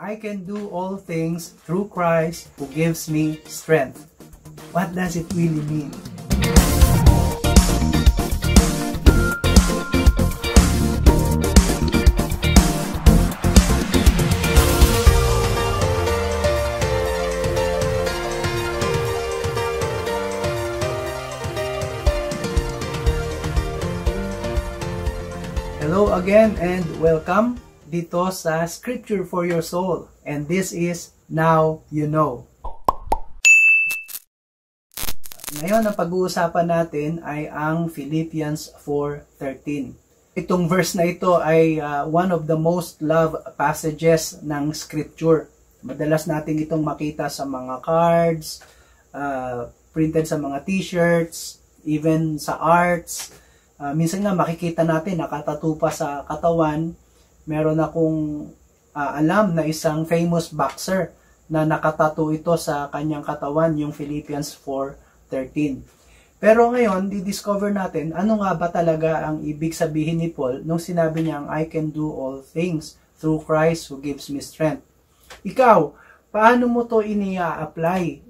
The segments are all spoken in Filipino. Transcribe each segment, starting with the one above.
I can do all things through Christ who gives me strength. What does it really mean? Hello again and welcome dito sa Scripture for Your Soul. And this is Now You Know. Ngayon, ang pag-uusapan natin ay ang Philippians 4.13. Itong verse na ito ay uh, one of the most loved passages ng Scripture. Madalas natin itong makita sa mga cards, uh, printed sa mga t-shirts, even sa arts. Uh, minsan nga makikita natin nakatatupa sa katawan meron akong uh, alam na isang famous boxer na nakatato ito sa kanyang katawan, yung Philippians 4.13. Pero ngayon, di-discover natin ano nga ba talaga ang ibig sabihin ni Paul nung sinabi niyang I can do all things through Christ who gives me strength. Ikaw, paano mo to inia-apply?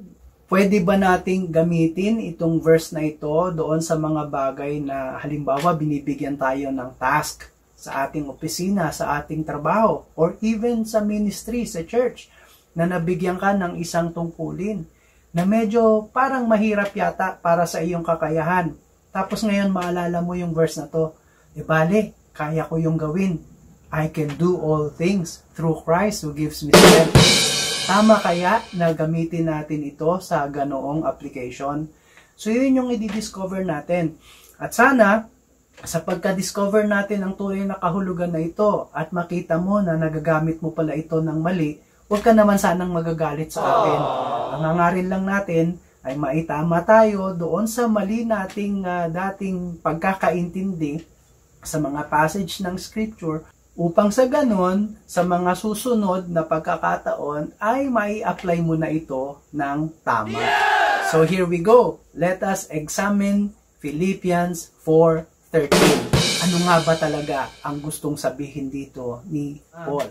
Pwede ba nating gamitin itong verse na ito doon sa mga bagay na halimbawa binibigyan tayo ng task sa ating opisina, sa ating trabaho, or even sa ministry, sa church, na nabigyan ka ng isang tungkulin na medyo parang mahirap yata para sa iyong kakayahan. Tapos ngayon maalala mo yung verse na to, e bale, kaya ko yung gawin. I can do all things through Christ who gives me strength. Tama kaya na gamitin natin ito sa ganoong application? So yun yung i-discover natin. At sana, sa pagka-discover natin ang tunay na kahulugan na ito at makita mo na nagagamit mo pala ito ng mali, huwag ka naman sanang magagalit sa atin. Ang hangarin lang natin ay maitama tayo doon sa mali nating uh, dating pagkakaintindi sa mga passage ng scripture upang sa ganon, sa mga susunod na pagkakataon ay mai apply mo na ito ng tama. So here we go. Let us examine Philippians 4 13. Ano nga ba talaga ang gustong sabihin dito ni Paul?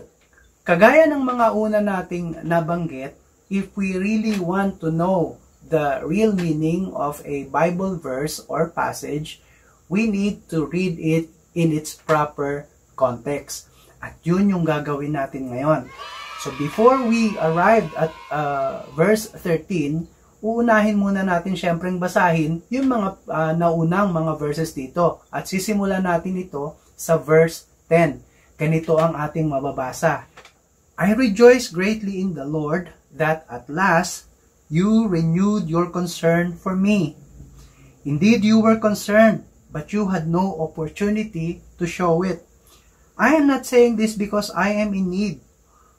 Kagaya ng mga una nating nabanggit, if we really want to know the real meaning of a Bible verse or passage, we need to read it in its proper context. At yun yung gagawin natin ngayon. So before we arrived at uh, verse 13, uunahin muna natin syempreng basahin yung mga uh, naunang mga verses dito. At sisimulan natin ito sa verse 10. Ganito ang ating mababasa. I rejoice greatly in the Lord that at last you renewed your concern for me. Indeed, you were concerned, but you had no opportunity to show it. I am not saying this because I am in need,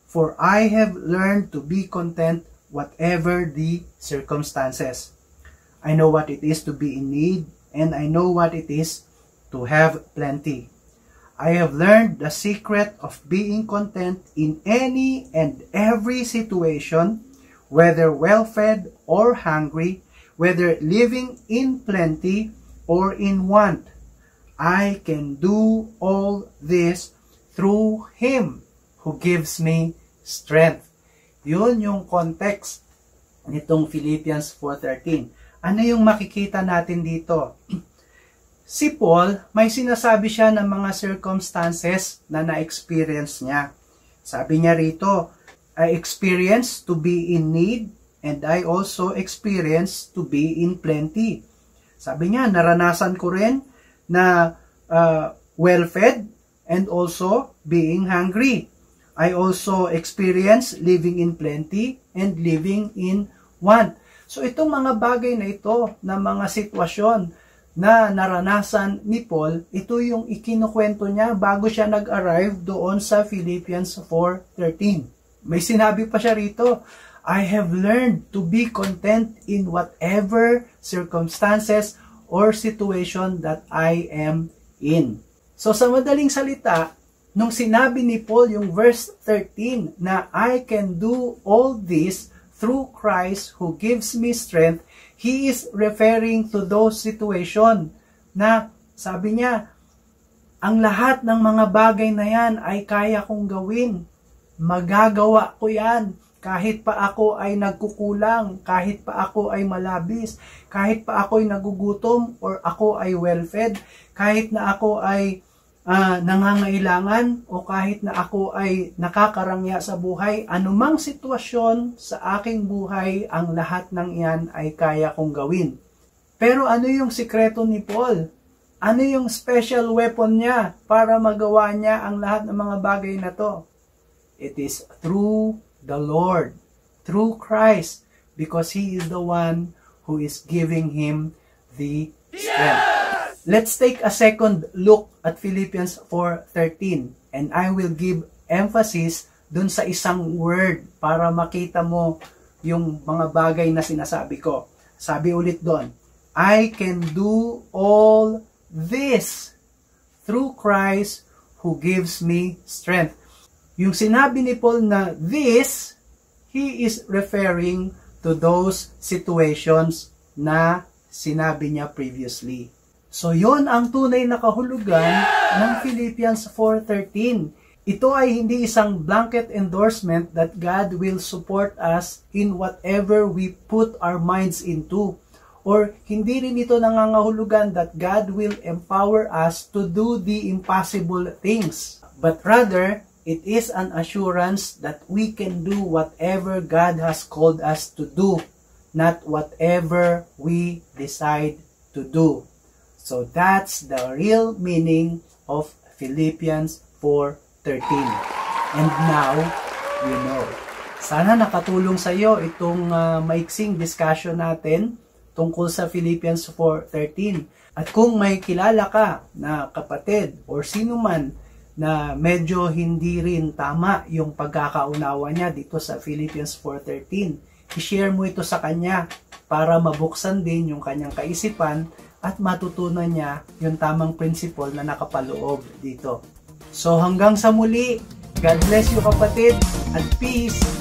for I have learned to be content whatever the circumstances. I know what it is to be in need, and I know what it is to have plenty. I have learned the secret of being content in any and every situation, whether well fed or hungry, whether living in plenty or in want. I can do all this through Him who gives me strength. Yun yung context nitong Philippians 4.13. Ano yung makikita natin dito? si Paul, may sinasabi siya ng mga circumstances na na-experience niya. Sabi niya rito, I experience to be in need and I also experience to be in plenty. Sabi niya, naranasan ko rin na uh, well-fed and also being hungry. I also experience living in plenty and living in want. So itong mga bagay na ito, na mga sitwasyon na naranasan ni Paul, ito yung ikinukwento niya bago siya nag-arrive doon sa Philippians 4.13. May sinabi pa siya rito, I have learned to be content in whatever circumstances or situation that I am in. So sa madaling salita, nung sinabi ni Paul yung verse 13 na I can do all this through Christ who gives me strength, he is referring to those situation na sabi niya, ang lahat ng mga bagay na yan ay kaya kong gawin magagawa ko yan. Kahit pa ako ay nagkukulang, kahit pa ako ay malabis, kahit pa ako ay nagugutom or ako ay well-fed, kahit na ako ay uh, nangangailangan o kahit na ako ay nakakarangya sa buhay, anumang sitwasyon sa aking buhay, ang lahat ng iyan ay kaya kong gawin. Pero ano yung sikreto ni Paul? Ano yung special weapon niya para magawa niya ang lahat ng mga bagay na to? It is through the Lord, through Christ, because He is the one who is giving him the strength. Yes! Let's take a second look at Philippians 4.13 and I will give emphasis dun sa isang word para makita mo yung mga bagay na sinasabi ko. Sabi ulit doon, I can do all this through Christ who gives me strength. Yung sinabi ni Paul na this, he is referring to those situations na sinabi niya previously. So yon ang tunay na kahulugan ng Philippians 4.13. Ito ay hindi isang blanket endorsement that God will support us in whatever we put our minds into. Or hindi rin ito nangangahulugan that God will empower us to do the impossible things. But rather, It is an assurance that we can do whatever God has called us to do, not whatever we decide to do. So that's the real meaning of Philippians 4.13. And now, you know. Sana nakatulong sa iyo itong uh, maiksing discussion natin tungkol sa Philippians 4.13. At kung may kilala ka na kapatid or sino man na medyo hindi rin tama yung pagkakaunawa niya dito sa Philippians 4.13. I-share mo ito sa kanya para mabuksan din yung kanyang kaisipan at matutunan niya yung tamang principle na nakapaloob dito. So hanggang sa muli, God bless you kapatid at peace